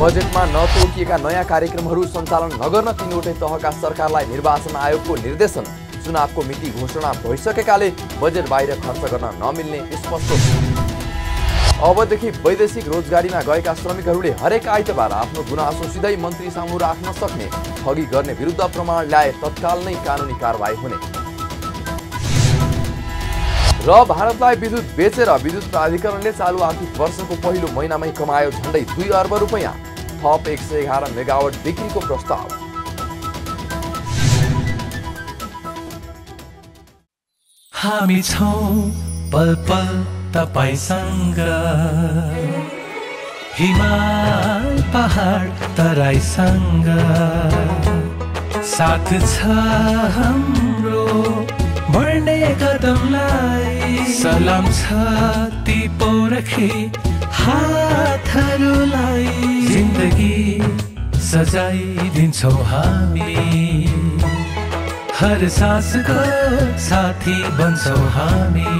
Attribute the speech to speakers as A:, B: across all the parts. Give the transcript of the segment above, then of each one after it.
A: बजेटमा नतोकिएका नयाँ कार्यक्रमहरू सञ्चालन नगर्न तिनवटै तहका सरकारलाई निर्वाचन आयोगको निर्देशन चुनावको मिति घोषणा भइसकेकाले बजेट बाहिर खर्च गर्न नमिल्ने स्पष्ट अबदेखि वैदेशिक रोजगारीमा गएका श्रमिकहरूले हरेक आइतबार आफ्नो गुनासो सिधै मन्त्री सामु राख्न सक्ने ठगी गर्ने विरुद्ध प्रमाण ल्याए तत्काल नै कानुनी कारवाही हुने। र भारतलाई विद्युत बेचेर विद्युत प्राधिकरणले चालु आर्थिक वर्षको पहिलो महिनामै कमायो झन्डै दुई अर्ब रुपियाँ। थप एक सय एघार मेगावट बिक्रीको प्रस्ताव।
B: हामी छौँ पल पल तपाईँसँग। हिमाल पहाड तराईसँग। साथ छ हाम्रो बढ्ने कदमलाई। सलाम छ ती पोरखे हातहरूलाई जिन्दगी सजाइदिन्छौँ हामी। हर सासको साथी बन्छौँ हामी।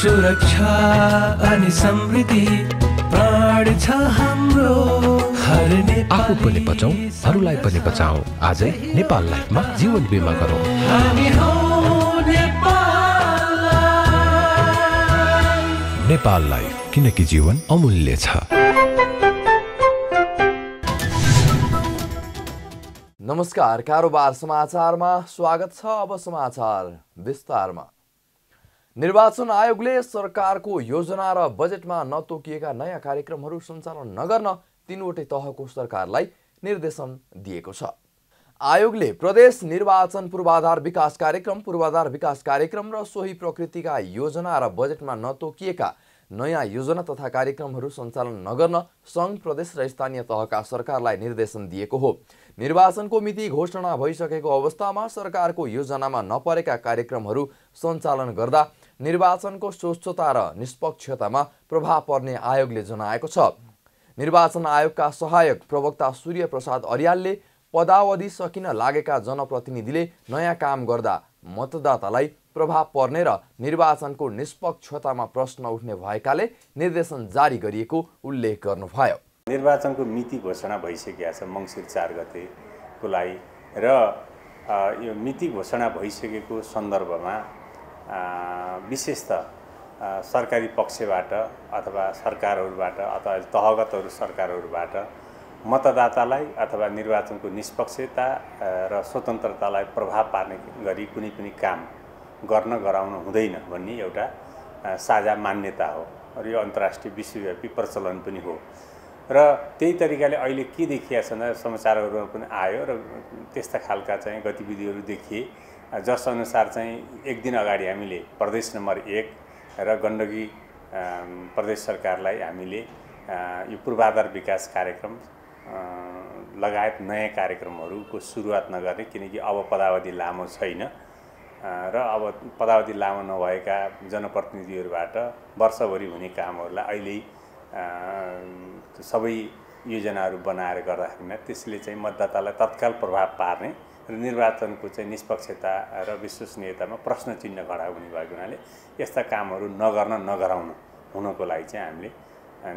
B: सुरक्षा अनि समृद्धि प्राण छ हाम्रो। हर
C: आफू पनि बचौँ अरूलाई पनि बचाऊ। आजै नेपाल लाइफमा जीवन बिमा गरौँ।
B: हामी हौ नेपाल।
C: नेपाल लाइफ किनकि जीवन अमूल्य छ।
A: नमस्कार कारोबार समाचारमा स्वागत छ अब समाचार विस्तारमा। निर्वाचन आयोगले सरकारको योजना र बजेटमा नतोकिएका नयाँ कार्यक्रमहरू सञ्चालन नगर्न तीनवटै तहको सरकारलाई निर्देशन दिएको छ। आयोगले प्रदेश निर्वाचन पूर्वाधार विकास कार्यक्रम पूर्वाधार विकास कार्यक्रम र सोही प्रकृतिका योजना र बजेटमा नतोकिएका नयाँ योजना तथा कार्यक्रमहरू सञ्चालन नगर्न सङ्घ प्रदेश र स्थानीय तहका सरकारलाई निर्देशन दिएको हो। निर्वाचनको मिति घोषणा भइसकेको अवस्थामा सरकारको योजनामा नपरेका कार्यक्रमहरू सञ्चालन गर्दा निर्वाचनको स्वच्छता र निष्पक्षतामा प्रभाव पर्ने आयोगले जनाएको छ। निर्वाचन आयोगका सहायक प्रवक्ता सूर्य प्रसाद अर्यालले पदावधि सकिन लागेका जनप्रतिनिधिले नयाँ काम गर्दा मतदातालाई प्रभाव पर्ने र निर्वाचनको निष्पक्षतामा प्रश्न उठ्ने भएकाले निर्देशन जारी गरिएको उल्लेख गर्नुभयो।
D: निर्वाचनको मिति घोषणा भइसकेका छ मङ्सिर चार गतेको लागि र यो मिति घोषणा भइसकेको सन्दर्भमा विशेष त सरकारी पक्षबाट अथवा सरकारहरूबाट अथवा तहगतहरू सरकारहरूबाट मतदातालाई अथवा निर्वाचनको निष्पक्षता र स्वतन्त्रतालाई प्रभाव पार्ने गरी कुनै पनि काम गर्न गराउन हुँदैन भन्ने एउटा साझा मान्यता हो र यो अन्तर्राष्ट्रिय विश्वव्यापी प्रचलन पनि हो। र त्यही तरिकाले अहिले के देखिया छ भन्दा समाचारहरूमा पनि आयो र त्यस्ता खालका चाहिँ गतिविधिहरू देखिए। जसअनुसार चाहिँ एक दिन अगाडि हामीले प्रदेश नम्बर एक र गण्डकी प्रदेश सरकारलाई हामीले यो पूर्वाधार विकास कार्यक्रम लगायत नयाँ कार्यक्रमहरूको सुरुवात नगर्ने किनकि अब पदावधि लामो छैन। र अब पदावधि लामो नभएका जनप्रतिनिधिहरूबाट वर्षभरि हुने कामहरूलाई अहिले सबै योजनाहरू बनाएर गर्दाखेरिमा त्यसले चाहिँ मतदातालाई तत्काल प्रभाव पार्ने र निर्वाचनको चाहिँ निष्पक्षता र विश्वसनीयतामा प्रश्न चिन्ह खडा हुने भएको हुनाले यस्ता कामहरू नगर्न नगराउन हुनको लागि चाहिँ हामीले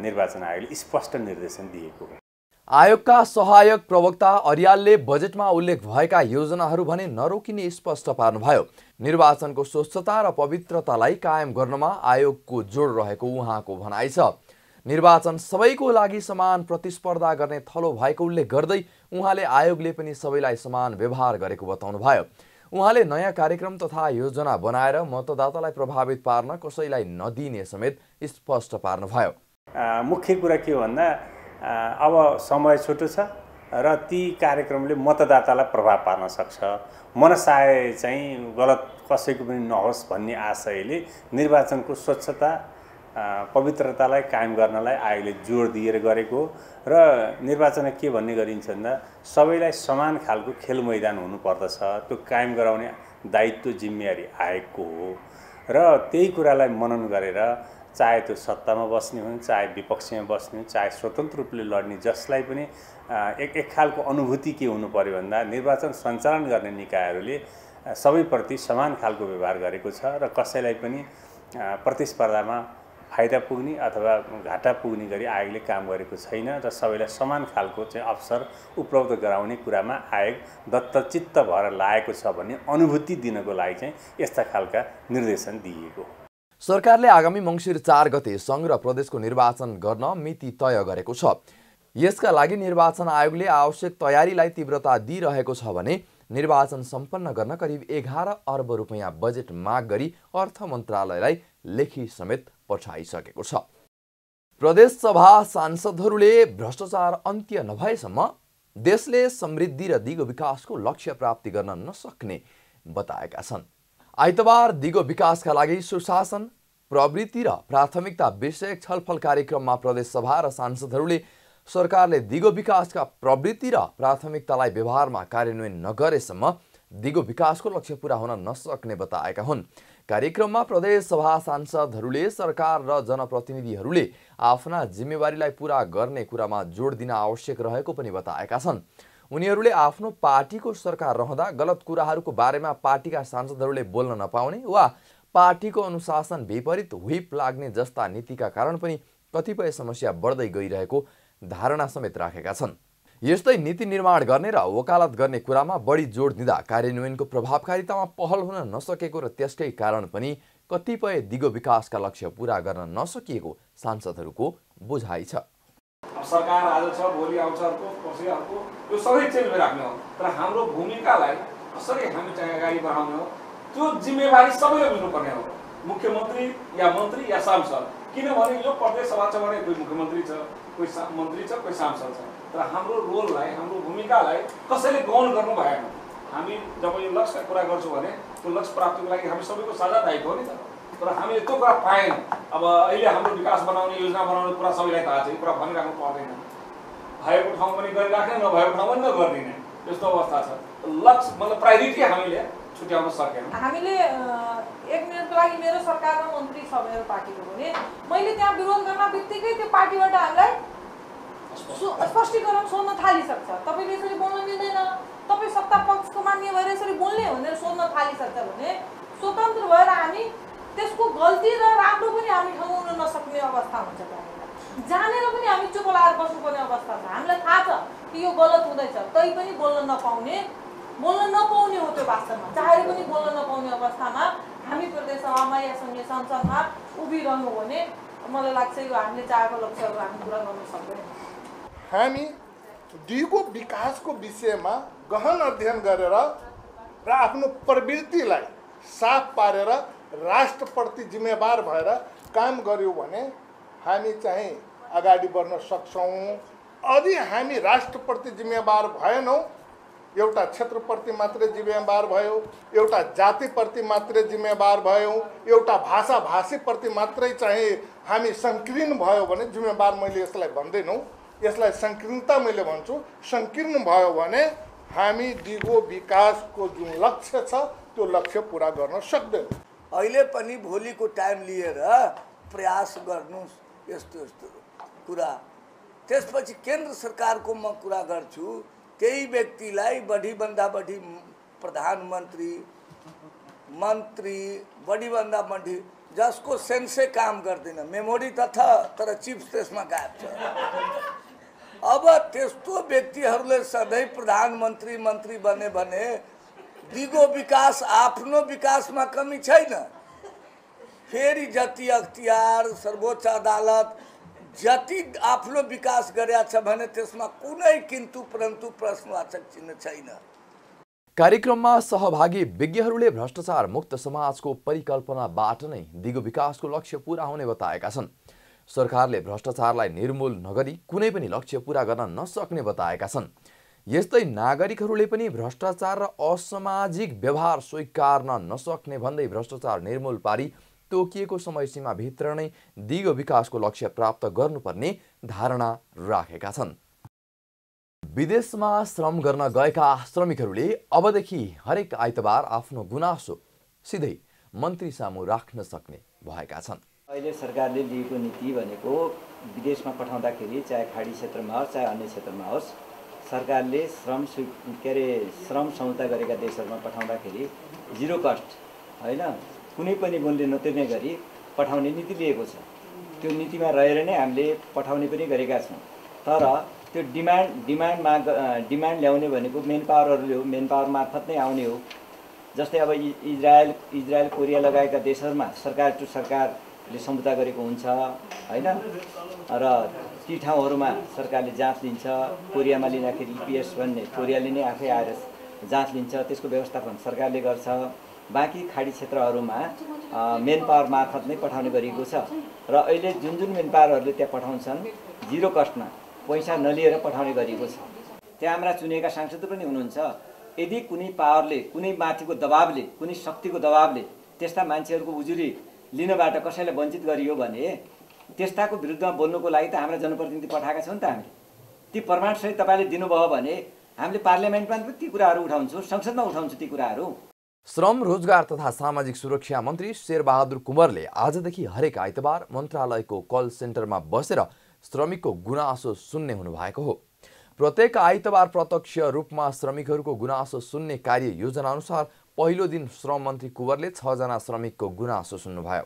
D: निर्वाचन आयोगले स्पष्ट निर्देशन दिएको हो।
A: आयोगका सहायक प्रवक्ता अर्यालले बजेटमा उल्लेख भएका योजनाहरू भने नरोकिने स्पष्ट पार्नुभयो। निर्वाचनको स्वच्छता र पवित्रतालाई कायम गर्नमा आयोगको जोड रहेको उहाँको भनाइ छ। निर्वाचन सबैको लागि समान प्रतिस्पर्धा गर्ने थलो भएको उल्लेख गर्दै उहाँले आयोगले पनि सबैलाई समान व्यवहार गरेको बताउनुभयो। उहाँले नयाँ कार्यक्रम तथा योजना बनाएर मतदातालाई प्रभावित पार्न कसैलाई नदिने समेत स्पष्ट पार्नुभयो।
D: मुख्य कुरा के हो भन्दा अब समय छोटो छ र ती कार्यक्रमले मतदातालाई प्रभाव पार्न सक्छ। मनसाय चाहिँ गलत कसैको पनि नहोस् भन्ने आशयले निर्वाचनको स्वच्छता पवित्रतालाई कायम गर्नलाई आयोगले जोड दिएर गरेको र निर्वाचनमा के भन्ने गरिन्छ भन्दा सबैलाई समान खालको खेल मैदान हुनुपर्दछ। त्यो कायम गराउने दायित्व जिम्मेवारी आयोगको हो। र त्यही कुरालाई मनन गरेर चाहे त्यो सत्तामा बस्ने हुन् चाहे विपक्षमा बस्ने हुन् चाहे स्वतन्त्र रूपले लड्ने जसलाई पनि एक एक खालको अनुभूति के हुनु पऱ्यो भन्दा निर्वाचन सञ्चालन गर्ने निकायहरूले सबैप्रति समान खालको व्यवहार गरेको छ र कसैलाई पनि प्रतिस्पर्धामा फाइदा पुग्ने अथवा घाटा पुग्ने गरी आयोगले काम गरेको छैन र सबैलाई समान खालको चाहिँ अवसर उपलब्ध गराउने कुरामा आयोग दत्तचित्त भएर लागेको छ भन्ने अनुभूति दिनको लागि चाहिँ यस्ता खालका निर्देशन दिइएको हो।
A: सरकारले आगामी मङ्सिर चार गते सङ्घ र प्रदेशको निर्वाचन गर्न मिति तय गरेको छ। यसका लागि निर्वाचन आयोगले आवश्यक तयारीलाई तीव्रता दिइरहेको छ भने निर्वाचन सम्पन्न गर्न करिब एघार अर्ब रुपियाँ बजेट माग गरी अर्थ मन्त्रालयलाई लेखी समेत पठाइसकेको छ। प्रदेशसभा सांसदहरूले भ्रष्टाचार अन्त्य नभएसम्म देशले समृद्धि र दिगो विकासको लक्ष्य प्राप्ति गर्न नसक्ने बताएका छन्। आइतबार दिगो विकासका लागि सुशासन प्रवृत्ति र प्राथमिकता विषयक छलफल कार्यक्रममा प्रदेशसभा र सांसदहरूले सरकारले दिगो विकासका प्रवृत्ति र प्राथमिकतालाई व्यवहारमा कार्यान्वयन नगरेसम्म दिगो विकासको लक्ष्य पुरा हुन नसक्ने बताएका हुन्। कार्यक्रममा प्रदेशसभा सांसदहरूले सरकार र जनप्रतिनिधिहरूले आफ्ना जिम्मेवारीलाई पुरा गर्ने कुरामा जोड दिन आवश्यक रहेको पनि बताएका छन्। उनीहरूले आफ्नो पार्टीको सरकार रहँदा गलत कुराहरूको बारेमा पार्टीका सांसदहरूले बोल्न नपाउने वा पार्टीको अनुशासन विपरीत व्हिप लाग्ने जस्ता नीतिका कारण पनि कतिपय समस्या बढ्दै गइरहेको धारणा समेत राखेका छन्। यस्तै नीति निर्माण गर्ने र वकालत गर्ने कुरामा बढी जोड दिँदा कार्यान्वयनको प्रभावकारितामा पहल हुन नसकेको र त्यसकै कारण पनि कतिपय दिगो विकासका लक्ष्य पुरा गर्न नसकिएको सांसदहरूको बुझाइ छ।
E: सरकार आज छ भोलि आउँछ अर्को पछि अर्को यो सबै चेन्ज भइराख्ने हो। तर हाम्रो भूमिकालाई कसरी हामी चाहिँ अगाडि बढाउने हो त्यो जिम्मेवारी सबैले बुझ्नुपर्ने हो। मुख्यमन्त्री या मन्त्री या सांसद। किनभने यो प्रदेश सभा छ भने कोही मुख्यमन्त्री छ कोही मन्त्री छ कोही सांसद छ। तर हाम्रो रोललाई हाम्रो भूमिकालाई कसैले गौण गर्नु भएन। हामी जब यो लक्ष्यका कुरा गर्छौँ भने त्यो लक्ष्य प्राप्तिको लागि हामी सबैको साझा दायित्व हो नि त। तर हामीले त्यो कुरा पाएन अब अहिले हाम्रो विकास बनाउने योजना बनाउने कुरा सबैलाई थाहा छ। यो कुरा भनिराख्नु पर्दैन। भएको ठाउँ पनि गरिराख्ने नभएको ठाउँ पनि नगरिदिने। यस्तो अवस्था छ। लक्ष्य मतलब प्रायोरिटी हामीले छुट्याउन सकेनौँ।
F: हामीले एक मिनटको लागि मेरो सरकारमा मन्त्री छ मेरो पार्टीको भने मैले त्यहाँ विरोध गर्न बित्तिकै त्यो पार्टीबाट हामीलाई स्पष्टीकरण सोध्न थालिसक्छ। तपाईँले यसरी बोल्न मिल्दैन। तपाईँ सत्ता पक्षको मान्य भएर यसरी बोल्ने भनेर सोध्न थालिसक्छ भने स्वतन्त्र भएर हामी त्यसको गल्ती र राम्रो पनि हामी ठाउँन नसक्ने अवस्था हुन्छ जानेर पनि हामी चुप लाएर बस्नुपर्ने अवस्था छ। हामीलाई थाहा छ कि यो गलत हुँदैछ। तै पनि बोल्न नपाउने बोल्न नपाउने हो त्यो वास्तवमा। चाहेर पनि बोल्न नपाउने अवस्थामा हामी प्रदेशसभामा या सङ्घीय संसदमा उभिरहनु भने मलाई लाग्छ यो हामीले चाहेको लक्ष्यहरू हामी पुरा गर्न सक्दैनौँ।
G: हामी दिगो विकासको विषयमा गहन अध्ययन गरेर र आफ्नो प्रवृत्तिलाई साफ पारेर राष्ट्रप्रति जिम्मेवार भएर काम गऱ्यौँ भने हामी चाहिँ अगाडि बढ्न सक्छौँ। यदि हामी राष्ट्रप्रति जिम्मेवार भएनौँ एउटा क्षेत्रप्रति मात्रै जिम्मेवार भयो एउटा जातिप्रति मात्रै जिम्मेवार भयौँ एउटा भाषा भाषीप्रति मात्रै चाहिँ हामी सङ्कीर्ण भयो भने जिम्मेवार मैले यसलाई भन्दैनौँ। यसलाई सङ्कीर्णता मैले भन्छु। सङ्कीर्ण भयो भने हामी दिगो विकासको जुन लक्ष्य छ त्यो लक्ष्य पुरा गर्न सक्दैनौँ।
H: अहिले पनि भोलिको टाइम लिएर प्रयास गर्नुहोस् यस्तो यस्तो कुरा। त्यसपछि केन्द्र सरकारको म कुरा गर्छु केही व्यक्तिलाई बढीभन्दा बढी प्रधानमन्त्री मन्त्री बढीभन्दा बढी जसको सेन्सै काम गर्दैन मेमोरी त छ तर चिप्स त्यसमा गायब छ। अब त्यस्तो व्यक्तिहरूले सधैँ प्रधानमन्त्री मन्त्री बने भने दिगो विकास आफ्नो विकासमा कमी छैन। फेरि जति अख्तियार सर्वोच्च अदालत जति आफ्नो विकास गरेका छ भने त्यसमा कुनै किन्तु परन्तु प्रश्नवाचक चिन्ह छैन।
A: कार्यक्रममा सहभागी विज्ञहरूले भ्रष्टाचार मुक्त समाजको परिकल्पनाबाट नै दिगो विकासको लक्ष्य पुरा हुने बताएका छन्। सरकारले भ्रष्टाचारलाई निर्मूल नगरी कुनै पनि लक्ष्य पुरा गर्न नसक्ने बताएका छन्। यस्तै नागरिकहरूले पनि भ्रष्टाचार र असामाजिक व्यवहार स्वीकार्न नसक्ने भन्दै भ्रष्टाचार निर्मूल पारी तोकिएको समयसीमाभित्र नै दिगो विकासको लक्ष्य प्राप्त गर्नुपर्ने धारणा राखेका छन्। विदेशमा श्रम गर्न गएका श्रमिकहरूले अबदेखि हरेक आइतबार आफ्नो गुनासो सिधै मन्त्री सामु राख्न सक्ने भएका छन्।
I: अहिले सरकारले लिएको नीति भनेको विदेशमा पठाउँदाखेरि चाहे खाडी क्षेत्रमा होस् चाहे अन्य क्षेत्रमा होस् सरकारले श्रम स्वी के अरे श्रम समझौता गरेका देशहरूमा पठाउँदाखेरि जिरो कस्ट होइन? कुनै पनि मूल्य नतिर्ने गरी पठाउने नीति लिएको छ। त्यो नीतिमा रहेर नै हामीले पठाउने पनि गरेका छौँ। तर त्यो डिमान्ड डिमान्डमा ग- डिमान्ड ल्याउने भनेको मेन पावरहरूले हो मेन पावर मार्फत नै आउने हो। जस्तै अब इजरायल इजरायल कोरिया लगायतका देशहरूमा सरकार टु सरकारले सम्झौता गरेको हुन्छ होइन? र ती ठाउँहरूमा सरकारले जाँच लिन्छ कोरियामा लिँदाखेरि इपिएस भन्ने कोरियाले नै आफै आएर जाँच लिन्छ त्यसको व्यवस्थापन सरकारले गर्छ। बाँकी खाडी क्षेत्रहरूमा मेन पावर मार्फत नै पठाउने गरिएको छ। र अहिले जुन जुन मेन पावरहरूले त्यहाँ पठाउँछन् जिरो कस्टमा पैसा नलिएर पठाउने गरिएको छ। त्यहाँ हाम्रा चुनिएका सांसद पनि हुनुहुन्छ। यदि कुनै पावरले कुनै माथिको दबावले कुनै शक्तिको दबावले त्यस्ता मान्छेहरूको उजुरी लिनबाट कसैलाई वञ्चित गरियो भने त्यस्ताको विरुद्धमा बोल्नुको लागि त हाम्रा जनप्रतिनिधि पठाएका छौँ नि त हामीले। ती प्रमाणसहित तपाईँले दिनुभयो भने हामीले पार्लियामेन्टमा पनि ती कुराहरू उठाउँछौँ संसदमा उठाउँछौँ ती कुराहरू।
A: श्रम रोजगार तथा सामाजिक सुरक्षा मन्त्री शेरबहादुर कुँवरले आजदेखि हरेक आइतबार मन्त्रालयको कल सेन्टरमा बसेर श्रमिकको गुनासो सुन्ने हुनुभएको हो। प्रत्येक आइतबार प्रत्यक्ष रूपमा श्रमिकहरूको गुनासो सुन्ने कार्य योजना अनुसार पहिलो दिन श्रम मन्त्री कुँवरले छजना श्रमिकको गुनासो सुन्नुभयो।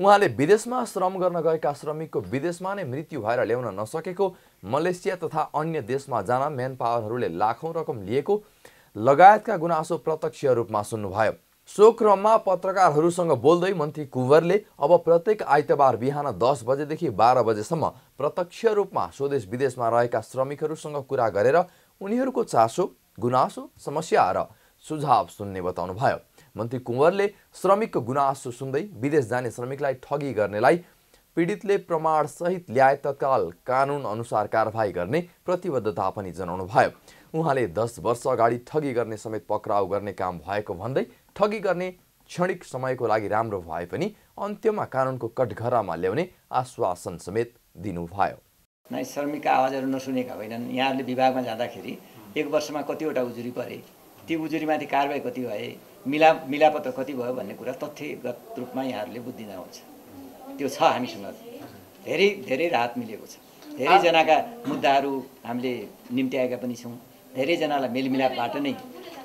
A: उहाँले विदेशमा श्रम गर्न गएका श्रमिकको विदेशमा नै मृत्यु भएर ल्याउन नसकेको मलेसिया तथा अन्य देशमा जान म्यान पावरहरूले लाखौँ रकम लिएको लगायतका गुनासो प्रत्यक्ष रूपमा सुन्नुभयो। सो क्रममा पत्रकारहरूसँग बोल्दै मन्त्री कुँवरले अब प्रत्येक आइतबार बिहान दस बजेदेखि बाह्र बजेसम्म प्रत्यक्ष रूपमा स्वदेश विदेशमा रहेका श्रमिकहरूसँग कुरा गरेर उनीहरूको चासो गुनासो समस्या र सुझाव सुन्ने बताउनुभयो मन्त्री कुँवरले श्रमिकको गुनासो सुन्दै विदेश जाने श्रमिकलाई ठगी गर्नेलाई पीडितले प्रमाणसहित ल्याए तत्काल कानुन अनुसार कारवाही गर्ने प्रतिबद्धता पनि जनाउनु भयो। उहाँले दस वर्ष अगाडि ठगी गर्ने समेत पक्राउ गर्ने काम भएको भन्दै ठगी गर्ने क्षणिक समयको लागि राम्रो भए पनि अन्त्यमा कानुनको कटघरामा ल्याउने आश्वासन समेत दिनुभयो।
I: नै श्रमिकका आवाजहरू नसुनेका होइनन्। यहाँहरूले विभागमा जाँदाखेरि एक वर्षमा कतिवटा उजुरी परे। ती उजुरीमाथि कारवाही कति भए मिला मिलापत्र कति भयो भन्ने कुरा तथ्यगत रूपमा यहाँहरूले बुझिदिनुहुन्छ त्यो छ हामीसँग। धेरै धेरै राहत मिलेको छ। धेरैजनाका मुद्दाहरू हामीले निम्त्याएका पनि छौँ। धेरैजनालाई मेलमिलापबाट नै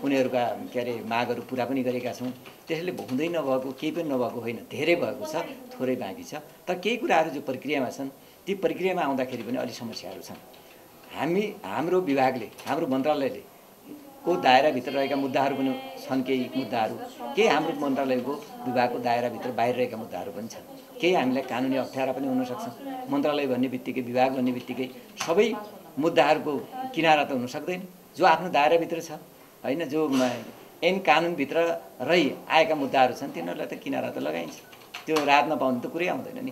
I: उनीहरूका के अरे मागहरू पुरा पनि गरेका छौँ। त्यसैले हुँदै नभएको केही पनि नभएको होइन। धेरै भएको छ थोरै बाँकी छ। तर केही कुराहरू जो प्रक्रियामा छन् ती प्रक्रियामा आउँदाखेरि पनि अलिक समस्याहरू छन्। हामी हाम्रो विभागले हाम्रो मन्त्रालयले को दायराभित्र रहेका मुद्दाहरू पनि छन् केही मुद्दाहरू। केही हाम्रो मन्त्रालयको विभागको दायराभित्र बाहिर रहेका मुद्दाहरू पनि छन्? केही हामीलाई कानुनी अप्ठ्यारा पनि हुनसक्छ मन्त्रालय भन्ने बित्तिकै विभाग भन्ने बित्तिकै सबै मुद्दाहरूको किनारा त हुन सक्दैन। जो आफ्नो दायराभित्र छ होइन जो ऐन कानुनभित्र रही आएका मुद्दाहरू छन् तिनीहरूलाई त किनारा त लगाइन्छ। त्यो राहत नपाउनु त कुरै आउँदैन नि।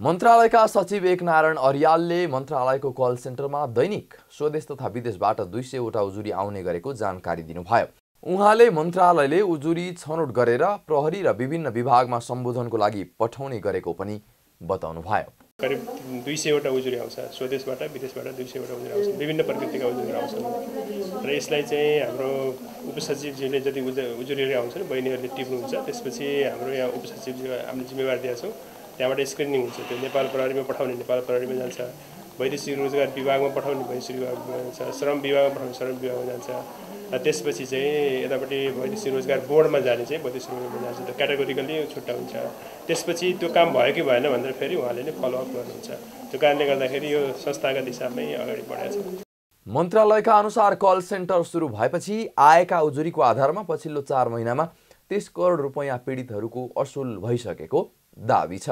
A: मन्त्रालयका सचिव एकनारायण अर्यालले मन्त्रालयको कल सेन्टरमा दैनिक स्वदेश तथा विदेशबाट दुई सयवटा उजुरी आउने गरेको जानकारी दिनुभयो। उहाँले मन्त्रालयले उजुरी छनौट गरेर प्रहरी र विभिन्न विभागमा सम्बोधनको लागि पठाउने गरेको पनि बताउनुभयो।
J: करिब दुई सयवटा उजुरी आउँछ स्वदेशबाट विदेशबाट दुई सयवटा उजुरी आउँछ। विभिन्न प्रकृतिका उजुरीहरू आउँछन् र यसलाई चाहिँ हाम्रो उपसचिवज्यूले जति उज उजुरीहरू आउँछन् बहिनीहरूले टिप्नुहुन्छ त्यसपछि हाम्रो यहाँ उपसचिवज्यू हामीले जिम्मेवार दिएका छौँ। त्यहाँबाट स्क्रिनिङ हुन्छ। त्यो नेपाल प्रहरीमा पठाउने नेपाल प्रहरीमा जान्छ। वैदेशिक रोजगार विभागमा पठाउने वैदेशिक विभागमा जान्छ। श्रम विभागमा पठाउने श्रम विभागमा जान्छ। र त्यसपछि चाहिँ यतापट्टि वैदेशिक रोजगार बोर्डमा जाने चाहिँ वैदेशिक रोजगारमा जान्छ। त्यो क्याटेगोरिकल्ली छुट्टा हुन्छ। त्यसपछि त्यो काम भयो कि भएन भनेर फेरि उहाँले नै फलोअप गर्नुहुन्छ। त्यो कारणले गर्दाखेरि यो संस्थागत हिसाबमै अगाडि बढेको छ।
A: मन्त्रालयका अनुसार कल सेन्टर सुरु भएपछि आएका उजुरीको आधारमा पछिल्लो चार महिनामा तिस करोड रुपियाँ पीडितहरूको असुल भइसकेको दावी छ।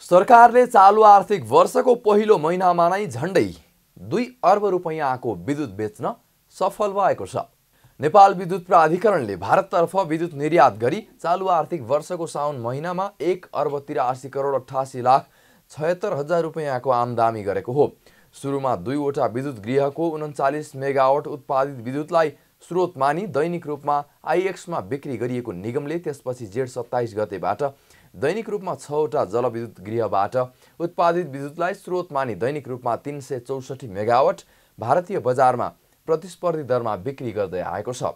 A: सरकारले चालु आर्थिक वर्षको पहिलो महिनामा नै झन्डै दुई अर्ब रुपियाँको विद्युत बेच्न सफल भएको छ। नेपाल विद्युत प्राधिकरणले भारततर्फ विद्युत निर्यात गरी चालु आर्थिक वर्षको साउन महिनामा एक अर्ब तिरासी करोड अठासी लाख छयत्तर हजार रुपियाँको आमदामी गरेको हो। सुरुमा दुईवटा विद्युत गृहको उन्चालिस मेगावट उत्पादित विद्युतलाई स्रोत मानी दैनिक रूपमा आइएक्समा बिक्री गरिएको निगमले त्यसपछि जेठ सत्ताइस गतेबाट दैनिक रूपमा छवटा जलविद्युत गृहबाट उत्पादित विद्युतलाई स्रोत मानि दैनिक रूपमा तिन सय चौसठी मेगावट भारतीय बजारमा प्रतिस्पर्धी दरमा बिक्री गर्दै आएको छ।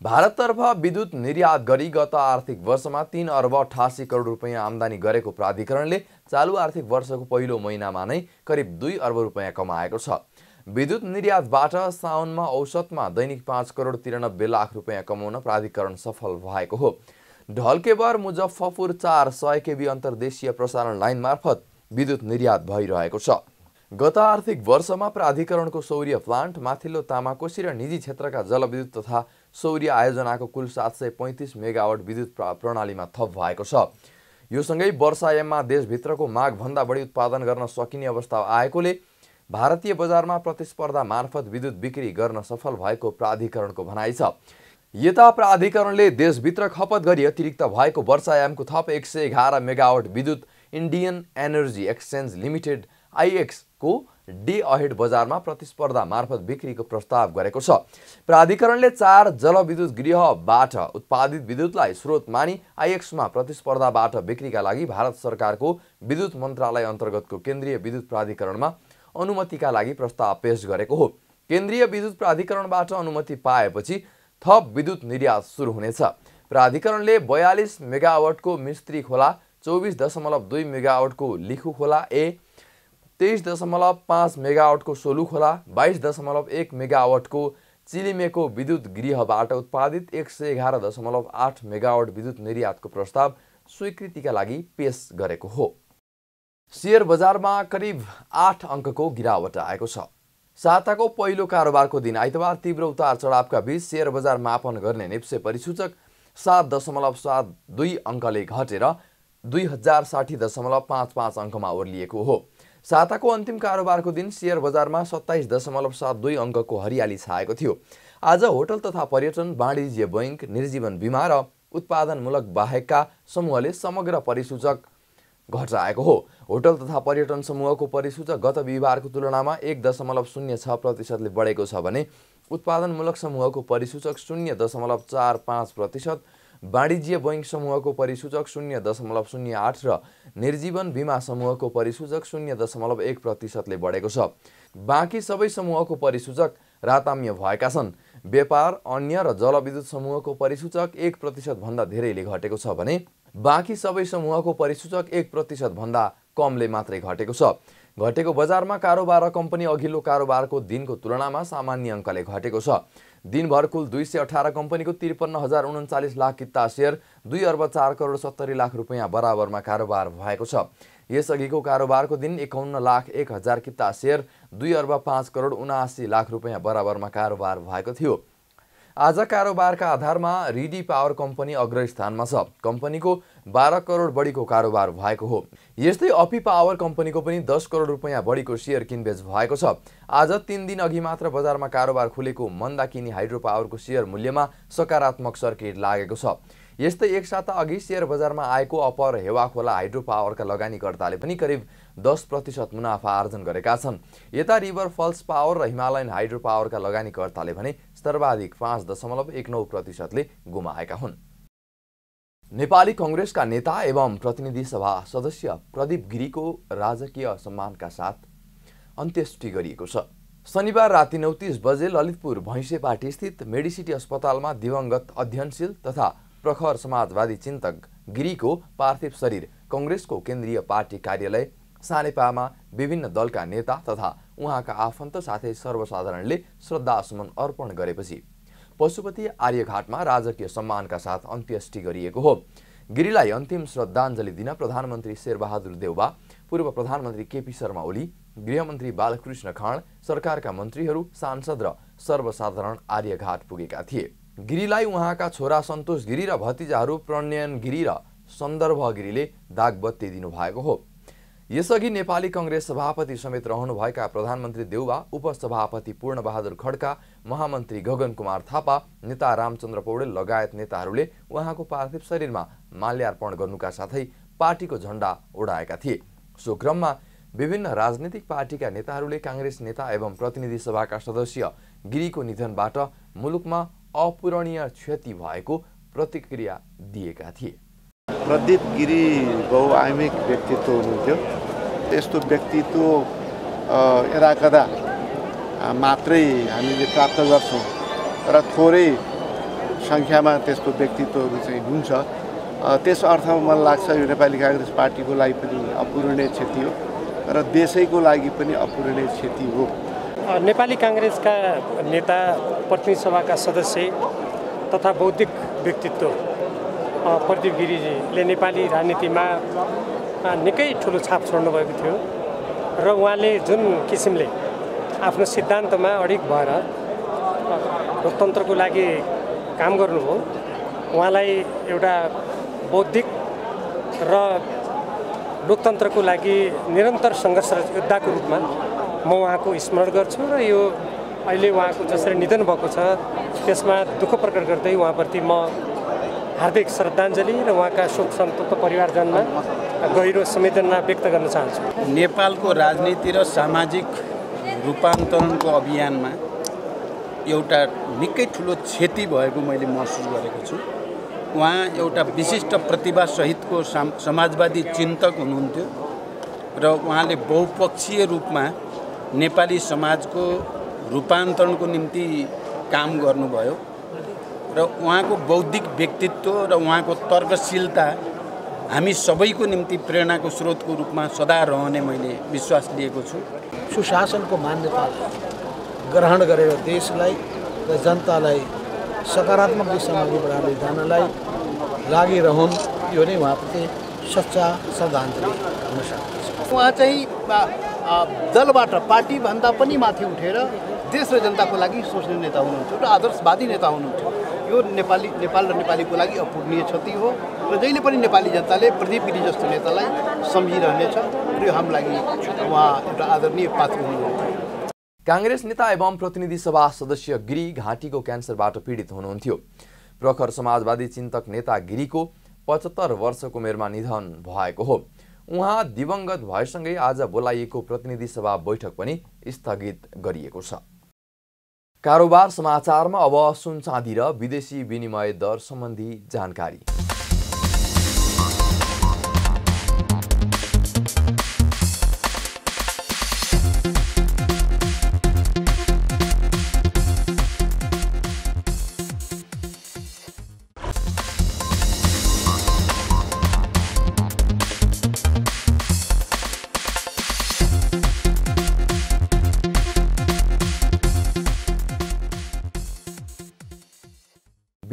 A: भारततर्फ विद्युत निर्यात गरी गत आर्थिक वर्षमा तीन अर्ब अठासी करोड रुपियाँ आम्दानी गरेको प्राधिकरणले चालु आर्थिक वर्षको पहिलो महिनामा नै करिब दुई अर्ब रुपियाँ कमाएको छ। विद्युत निर्यातबाट साउनमा औसतमा दैनिक पाँच करोड तिरानब्बे लाख रुपियाँ कमाउन प्राधिकरण सफल भएको हो। ढल्केबर मुजफ्फरपुर चार सय केबी अन्तर्देशीय प्रसारण लाइन मार्फत विद्युत निर्यात भइरहेको छ। गत आर्थिक वर्षमा प्राधिकरणको सौर्य प्लान्ट माथिल्लो तामाकोशी र निजी क्षेत्रका जलविद्युत तथा सौर्य आयोजनाको कुल सात सय पैँतिस मेगावट विद्युत प्र- प्रणालीमा थप भएको छ। यो सँगै वर्षायाममा देशभित्रको मागभन्दा बढी उत्पादन गर्न सकिने अवस्था आएकोले भारतीय बजारमा प्रतिस्पर्धा मार्फत विद्युत बिक्री गर्न सफल भएको प्राधिकरणको भनाइ छ। यता प्राधिकरणले देशभित्र खपत गरी अतिरिक्त भएको वर्षायामको थप एक सय एघार मेगावट विद्युत इन्डियन एनर्जी एक्सचेन्ज लिमिटेड आइएक्सको डे अहेड बजारमा प्रतिस्पर्धा मार्फत बिक्रीको प्रस्ताव गरेको छ। प्राधिकरणले चार जलविद्युत गृहबाट उत्पादित विद्युतलाई स्रोत मानी आइएक्समा प्रतिस्पर्धाबाट बिक्रीका लागि भारत सरकारको विद्युत मन्त्रालय अन्तर्गतको केन्द्रीय विद्युत प्राधिकरणमा अनुमतिका लागि प्रस्ताव पेश गरेको हो। केन्द्रीय विद्युत प्राधिकरणबाट अनुमति पाएपछि थप विद्युत निर्यात सुरु हुनेछ। प्राधिकरणले बयालिस मेगावटको मिस्त्री खोला चौबिस दशमलव दुई मेगावटको लिखु खोला ए तेइस दशमलव पाँच मेगावटको सोलु खोला बाइस दशमलव एक मेगावटको चिलिमेको विद्युत गृहबाट उत्पादित एक सय एघार दशमलव आठ मेगावट विद्युत निर्यातको प्रस्ताव स्वीकृतिका लागि पेश गरेको हो। सेयर बजारमा करिब आठ अङ्कको गिरावट आएको छ। साताको पहिलो कारोबारको दिन आइतबार तीव्र उतार चढावका बीच सेयर बजार मापन गर्ने नेप्से परिसूचक सात दशमलव सात दुई अङ्कले घटेर दुई हजार साठी दशमलव पाँच पाँच अङ्कमा ओर्लिएको हो। साताको अन्तिम कारोबारको दिन सेयर बजारमा सत्ताइस दशमलव सात दुई अङ्कको हरियाली छाएको थियो। आज होटल तथा पर्यटन वाणिज्य बैङ्क निर्जीवन बिमा र उत्पादनमूलक बाहेकका समूहले समग्र परिसूचक घटाएको हो। होटल तथा पर्यटन समूहको परिसूचक गत बिहिबारको तुलनामा एक दशमलव शून्य छ प्रतिशतले बढेको छ भने उत्पादनमूलक समूहको परिसूचक शून्य दशमलव चार पाँच प्रतिशत वाणिज्य बैङ्क समूहको परिसूचक शून्य दशमलव शून्य आठ र निर्जीवन बिमा समूहको परिसूचक शून्य दशमलव एक प्रतिशतले बढेको छ। बाँकी सबै समूहको परिसूचक राताम्य भएका छन्। व्यापार अन्य र जलविद्युत समूहको परिसूचक एक प्रतिशतभन्दा धेरैले घटेको छ भने बाँकी सबै समूहको परिसूचक एक प्रतिशतभन्दा कमले मात्रै घटेको छ। घटेको बजारमा कारोबार र कम्पनी अघिल्लो कारोबारको दिनको तुलनामा सामान्य अङ्कले घटेको छ। दिनभर कुल दुई सय अठार कम्पनीको त्रिपन्न हजार उन्चालिस लाख किता सेयर दुई अर्ब चार करोड सत्तरी लाख रुपियाँ बराबरमा कारोबार भएको छ। यसअघिको कारोबारको दिन एकाउन्न लाख एक हजार किता सेयर दुई अर्ब पाँच करोड उनासी लाख रुपियाँ बराबरमा कारोबार भएको थियो। आज कारोबारका आधारमा रिडी पावर कम्पनी अग्रस्थानमा छ। कम्पनीको बाह्र करोड बढीको कारोबार भएको हो। यस्तै अपी पावर कम्पनीको पनि दस करोड रुपियाँ बढीको सेयर किनबेच भएको छ। आज तिन दिन अघि मात्र बजारमा कारोबार खुलेको मन्दाकिनी हाइड्रो पावरको सेयर मूल्यमा सकारात्मक सर्किट लागेको छ। यस्तै एक साता अघि सेयर बजारमा आएको अपर हेवा खोला हाइड्रो पावरका लगानीकर्ताले पनि करिब दस प्रतिशत मुनाफा आर्जन गरेका छन्। यता रिभर फल्स पावर र हिमालयन हाइड्रो पावरका लगानीकर्ताले भने सर्वाधिक पाँच दशमलव एक नौ प्रतिशतले गुमाएका हुन्। नेपाली कङ्ग्रेसका नेता एवं प्रतिनिधि सभा सदस्य प्रदीप गिरीको राजकीय सम्मानका साथ अन्त्येष्टि गरिएको छ। शनिबार राति नौ तिस बजे ललितपुर भैँसेपाटी स्थित मेडिसिटी अस्पतालमा दिवंगत अध्ययनशील तथा प्रखर समाजवादी चिन्तक गिरीको पार्थिव शरीर कङ्ग्रेसको केन्द्रीय पार्टी कार्यालय सानेपामा विभिन्न दलका नेता तथा उहाँका आफन्त साथै सर्वसाधारणले श्रद्धासुमन अर्पण गरेपछि। पशुपति आर्यघाटमा राजकीय सम्मानका साथ अन्त्येष्टि गरिएको हो। गिरीलाई अन्तिम श्रद्धाञ्जली दिन प्रधानमन्त्री शेरबहादुर देउबा पूर्व प्रधानमन्त्री केपी शर्मा ओली गृहमन्त्री बालकृष्ण खाँड सरकारका मन्त्रीहरू सांसद र सर्वसाधारण आर्यघाट पुगेका थिए। गिरीलाई उहाँका छोरा सन्तोष गिरी र भतिजाहरू प्रणयन गिरी र सन्दर्भ गिरीले दागबत्ती दिनुभएको हो। यसअघि नेपाली कङ्ग्रेस सभापति समेत रहनुभएका प्रधानमन्त्री देउबा उपसभापति पूर्णबहादुर खड्का महामन्त्री गगन कुमार थापा नेता रामचन्द्र पौडेल लगायत नेताहरूले उहाँको पार्थिव शरीरमा माल्यार्पण गर्नुका साथै पार्टीको झण्डा उडाएका थिए। सो क्रममा विभिन्न राजनीतिक पार्टीका नेताहरूले काङ्ग्रेस नेता एवं प्रतिनिधि सभाका सदस्य गिरीको निधनबाट मुलुकमा अपूरणीय क्षति भएको प्रतिक्रिया दिएका थिए।
K: प्रदीप गिरी बहुआयामिक व्यक्तित्व हुनुहुन्थ्यो। त्यस्तो व्यक्तित्व यदाकदा मात्रै हामीले प्राप्त गर्छौँ। र थोरै सङ्ख्यामा त्यस्तो व्यक्तित्वहरू चाहिँ हुन्छ। त्यस अर्थमा मलाई लाग्छ यो नेपाली काङ्ग्रेस पार्टीको लागि पनि अपूरणीय क्षति हो र देशैको लागि पनि अपूरणीय क्षति हो।
L: नेपाली काङ्ग्रेसका नेता प्रतिनिधि सभाका सदस्य तथा बौद्धिक व्यक्तित्व प्रदीप गिरिजीले नेपाली राजनीतिमा निकै ठुलो छाप छोड्नु भएको थियो र उहाँले जुन किसिमले आफ्नो सिद्धान्तमा अडिग भएर लोकतन्त्रको लागि काम गर्नुभयो उहाँलाई एउटा बौद्धिक र लोकतन्त्रको लागि निरन्तर सङ्घर्ष योद्धाको रूपमा म उहाँको स्मरण गर्छु र यो अहिले उहाँको जसरी निधन भएको छ त्यसमा दुःख प्रकट गर्दै उहाँप्रति म हार्दिक श्रद्धाञ्जली र उहाँका शोक सन्तप्त परिवारजनमा गहिरो संवेदना व्यक्त गर्न चाहन्छु।
M: नेपालको राजनीति र सामाजिक रूपान्तरणको अभियानमा एउटा निकै ठुलो क्षति भएको मैले महसुस गरेको छु। उहाँ एउटा विशिष्ट प्रतिभासहितको साम समाजवादी चिन्तक हुनुहुन्थ्यो र उहाँले बहुपक्षीय रूपमा नेपाली समाजको रूपान्तरणको निम्ति काम गर्नुभयो। र उहाँको बौद्धिक व्यक्तित्व र उहाँको तर्कशीलता हामी सबैको निम्ति प्रेरणाको स्रोतको रूपमा सदा रहने मैले विश्वास लिएको छु।
N: सुशासनको मान्यतालाई ग्रहण गरेर देशलाई र जनतालाई सकारात्मक दिशामा अघि बढाएर जानलाई लागिरहन् यो नै उहाँप्रति सच्चा श्रद्धाञ्जली। हुन सक्दछ
O: उहाँ चाहिँ दलबाट पार्टीभन्दा पनि माथि उठेर देश र जनताको लागि सोच्ने नेता हुनुहुन्थ्यो र आदर्शवादी नेता हुनुहुन्थ्यो यो नेपाली नेपाल र नेपालीको लागि अपूर्णीय क्षति हो। र जहिले पनि नेपाली जनताले प्रदीप गिरी जस्तो नेतालाई सम्झिरहनेछ र यो हाम्रो लागि उहाँ एउटा आदरणीय पात्र हुनुहुन्थ्यो
A: काङ्ग्रेस नेता एवं प्रतिनिधि सभा सदस्य गिरी घाँटीको क्यान्सरबाट पीडित हुनुहुन्थ्यो। प्रखर समाजवादी चिन्तक नेता गिरीको पचहत्तर वर्षको उमेरमा निधन भएको हो। उहाँ दिवंगत भएसँगै आज बोलाइएको प्रतिनिधि सभा बैठक पनि स्थगित गरिएको छ। कारोबार समाचारमा अब सुन चाँदी र विदेशी विनिमय दर सम्बन्धी जानकारी।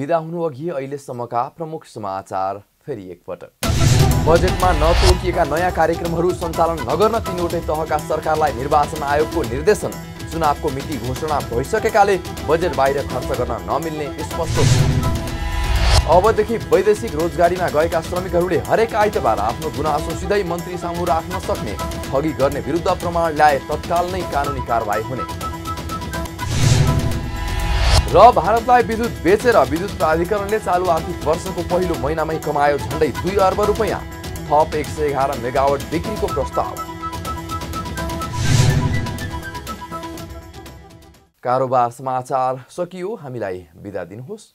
A: बिदा हुनुअघि अहिलेसम्मका प्रमुख समाचार फेरि एकपटक। बजेटमा नतोकिएका नयाँ कार्यक्रमहरू सञ्चालन नगर्न तिनवटै तहका सरकारलाई निर्वाचन आयोगको निर्देशन चुनावको मिति घोषणा भइसकेकाले बजेट बाहिर खर्च गर्न नमिल्ने स्पष्ट अबदेखि वैदेशिक रोजगारीमा गएका श्रमिकहरूले हरेक आइतबार आफ्नो गुनासो सिधै मन्त्री सामु राख्न सक्ने ठगी गर्ने विरुद्ध प्रमाण ल्याए तत्काल नै कानुनी कारवाही हुने। र भारतलाई विद्युत बेचेर विद्युत प्राधिकरणले चालु आर्थिक वर्षको पहिलो महिनामै कमायो झन्डै दुई अर्ब रुपियाँ थप एक सय एघार मेगावट बिक्रीको प्रस्ताव। कारोबार समाचार सकियो हामीलाई बिदा दिनुहोस्।